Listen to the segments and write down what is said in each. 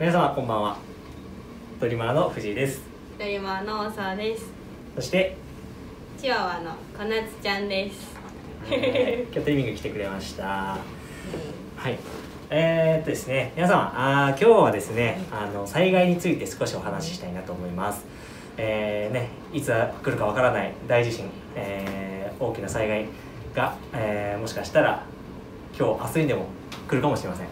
皆様こんばんは。トリマーの藤井です。トリマーの大沢です。そして、チワワの小夏ちゃんです。えー今日トリミング来てくれました。はい。えー、っとですね皆様あー今日はですねあの災害について少しお話ししたいなと思います。えーね、いつ来るかわからない大地震、えー大きな災害が、えーもしかしたら今日明日にでも来るかもしれません、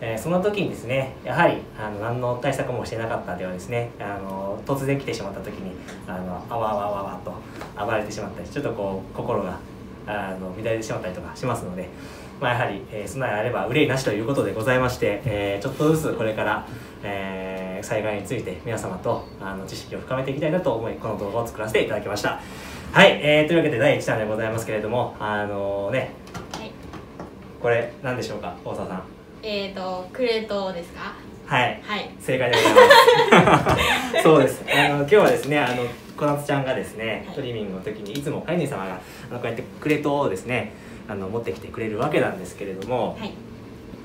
えーその時にですねやはりあの何の対策もしてなかったではですねあの突然来てしまった時にあのあわあわあわあわと暴れてしまったりちょっとこう心があの乱れてしまったりとかしますので、まあ、やはり、えー備えあれば憂いなしということでございまして、えーちょっとずつこれから、えー災害について皆様とあの知識を深めていきたいなと思いこの動画を作らせていただきました。はい、えーというわけで第1弾でございますけれどもあのねはい。これ何でしょうか大沢さんえーとクレートですか？はい。はい。正解でございます。そうです。あの今日はですねあの小夏ちゃんがですねはい。トリミングの時にいつも飼い主様があのこうやってクレートをですねあの持ってきてくれるわけなんですけれども、はい。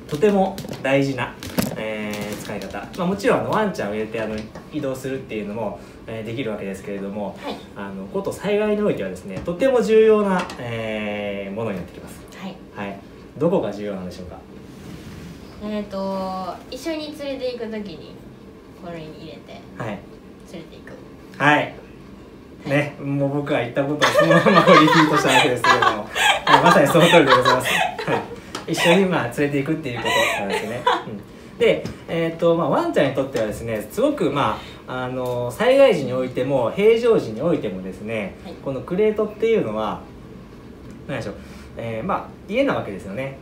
とても大事な、えー使い方、まあ、もちろんあのワンちゃんを入れてあの移動するっていうのも、えーできるわけですけれどもはい。あのこと災害においてはですねとても重要な、えーものになってきます。はい。はい。どこが重要なんでしょうか？えーと一緒に連れて行くときにこれに入れてはい。連れて行く。はい。ね、もう僕が言ったことをそのままリピートしたわけですけれども、はいまさにその通りでございます。はい、一緒にまあ連れていくっていうことなんですよね。うん、で、えっ、とまあワンちゃんにとってはですね、すごくまああの災害時においても平常時においてもですね、はい。このクレートっていうのは何でしょう、えーまあ家なわけですよね。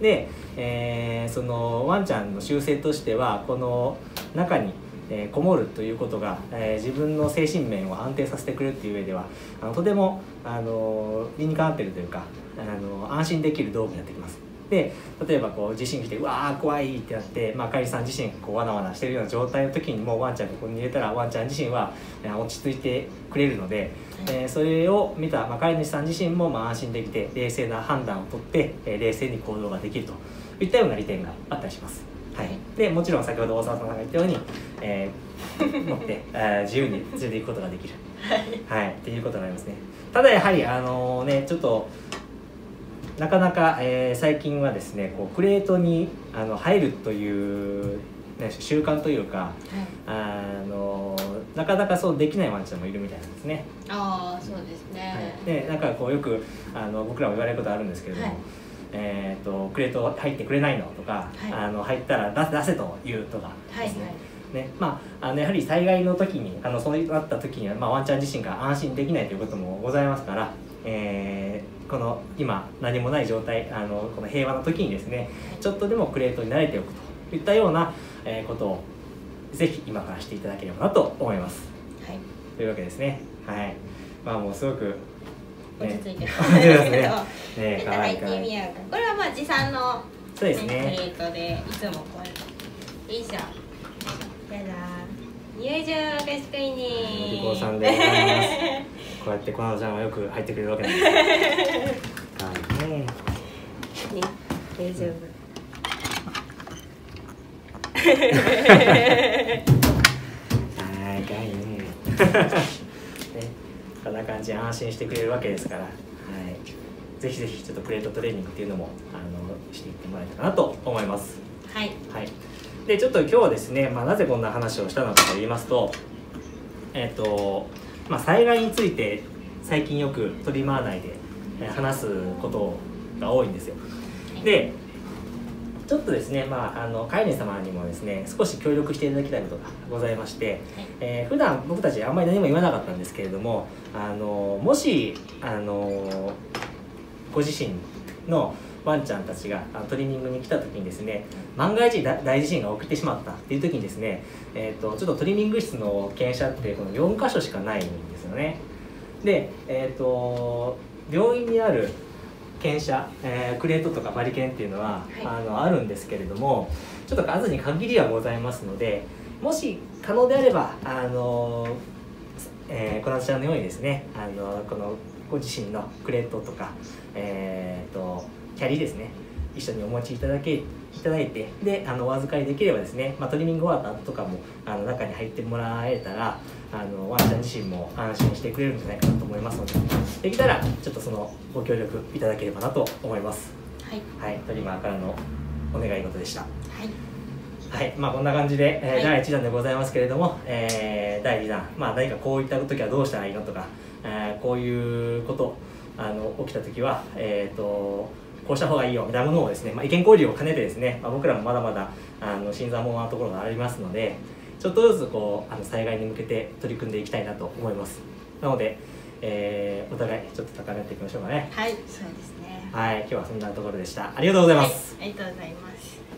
で、えーそのワンちゃんの習性としてはこの中に、えこもるということが、え自分の精神面を安定させてくれるっていう上ではあのとても、あの理にかなってるというか、あの安心できる道具になってきます。で例えばこう地震来てうわー怖いってなって、まあ、かりさん自身こうわなわなしてるような状態の時にもうワンちゃんがここに入れたらワンちゃん自身はえー落ち着いてくれるので、えーそれを見た、まあ、飼い主さん自身もまあ安心できて冷静な判断をとって、えー冷静に行動ができるといったような利点があったりします。はい、でもちろん先ほど大沢さんが言ったように、えー 持って、えー自由に連れていくことができる、はい。っていうことになりますね。ただやはりあのねちょっとなかなか、えー最近はですねこうクレートにあの入るという、ね、習慣というかはい。あのなかなかそうできないワンちゃんもいるみたいなんですね。ああそうですね。でなんかこうよくあの僕らも言われることあるんですけれども、はい。えー、とクレート入ってくれないのとか、はい。あの入ったら出せ出せと言うとかはいですね。ねまあ、あのやはり災害の時にあのそうなった時には、まあ、ワンちゃん自身が安心できないということもございますから、えーこの今何もない状態あのこの平和の時にですねちょっとでもクレートに慣れておくといったような、えーことをぜひ今からしていただければなと思います。はいというわけですね。はい。まあもうすごく、落ち着いてる 落ち着いてますね。ねで可愛いい。入ってみようかこれはまあ持参のそうですクね。レートでいつもこうやってよいしょじゃじゃーん入場おかしくいねお利口さんでございます。こうやってこのちゃんはよく入ってくれるわけなんです。はいね。ね大丈夫 はい、ね。ね、こんな感じで安心してくれるわけですから、はい。ぜひぜひちょっとクレートトレーニングっていうのもあのしていってもらえたらなと思います。はいはい、でちょっと今日はですね、まあ、なぜこんな話をしたのかと言いますと,、えっとまあ、災害について最近よく取り回らないでえー話すことが多いんですよ。でちょっとですね、まあ、あの飼い主様にもですね少し協力していただきたいことがございまして、えー普段僕たちあんまり何も言わなかったんですけれどもあのもしあのご自身のワンちゃんたちがトリミングに来た時にですね万が一大大地震が起きてしまったっていう時にですね、えー、とちょっとトリミング室の犬舎ってこの4箇所しかないんですよね。で、えー、と病院にある犬舎、えークレートとかバリケンっていうのは、はい。あのあるんですけれどもちょっと数に限りはございますのでもし可能であればあの、えー、小夏ちゃんのようにですねあのこのご自身のクレートとか、えー、とキャリーですね。一緒にお持ちいただけいただいてであのお預かりできればですね、まあ、トリミング終わった後とかもあの中に入ってもらえたらあのワンちゃん自身も安心してくれるんじゃないかなと思いますのでできたらちょっとそのご協力いただければなと思います。はい。はい。トリマーからのお願い事でした。はい。はい。まあこんな感じで、えーはい。第1弾でございますけれども、えー第2弾。まあ何かこういった時はどうしたらいいのとか、えーこういうことあの起きた時はえっ、とこうした方がいいよみたいなものをですね、まあ、意見交流を兼ねてですね、まあ、僕らもまだまだあの新参者なところがありますのでちょっとずつこうあの災害に向けて取り組んでいきたいなと思います。なので、えーお互いちょっと高めていきましょうかね。はいそうですね。はい今日はそんなところでした。ありがとうございます、はい、ありがとうございます